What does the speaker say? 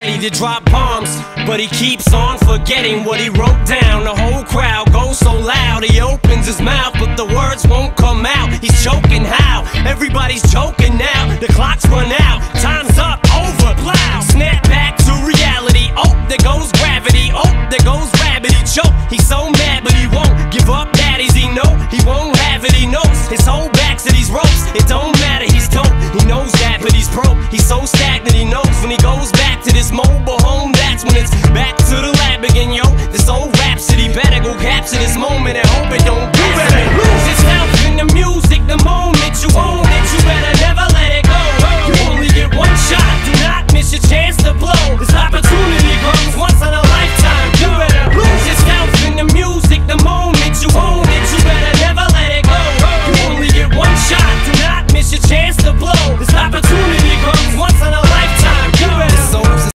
To drop bombs, but he keeps on forgetting what he wrote down. The whole crowd goes so loud, he opens his mouth, but the words won't come out. He's choking how? Everybody's choking now. The clock's run out, time's up, over, plow. Snap back to reality. Oh, there goes gravity. Oh, there goes rabbit. He choke. He's so mad, but he won't give up. Daddies, he know he won't have it. He knows his whole back to these ropes. It don't matter. He's dope. He knows that, but he's broke. He's so stagnant. He knows when he goes back to this mobile home, that's when it's back to the lab again, yo. This old rhapsody better go capture this moment and hope it don't do better. Lose its house in the music, the moment you own it, you better never let it go. You only get one shot, do not miss your chance to blow. This opportunity comes once in a lifetime. You better lose this house in the music, the moment you own it, you better never let it go. You only get one shot, do not miss your chance to blow.